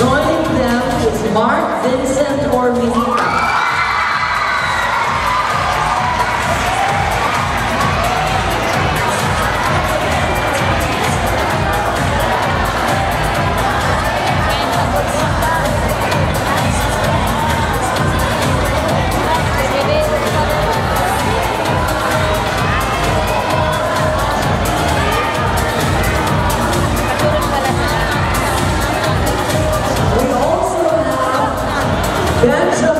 Joining them is Mark Vincent Orleans. That's